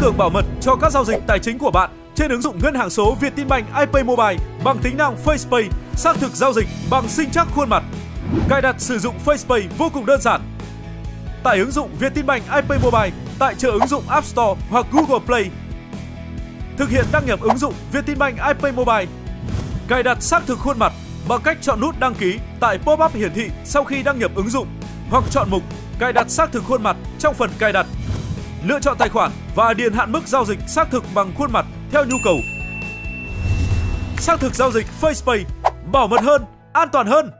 cường bảo mật cho các giao dịch tài chính của bạn trên ứng dụng ngân hàng số Vietinbank iPay Mobile bằng tính năng FacePay, xác thực giao dịch bằng sinh chắc khuôn mặt. Cài đặt sử dụng FacePay vô cùng đơn giản. Tải ứng dụng Vietinbank iPay Mobile tại chợ ứng dụng App Store hoặc Google Play. Thực hiện đăng nhập ứng dụng Vietinbank iPay Mobile. Cài đặt xác thực khuôn mặt bằng cách chọn nút đăng ký tại pop-up hiển thị sau khi đăng nhập ứng dụng hoặc chọn mục cài đặt xác thực khuôn mặt trong phần cài đặt. Lựa chọn tài khoản và điền hạn mức giao dịch xác thực bằng khuôn mặt theo nhu cầu. Xác thực giao dịch FacePay bảo mật hơn, an toàn hơn.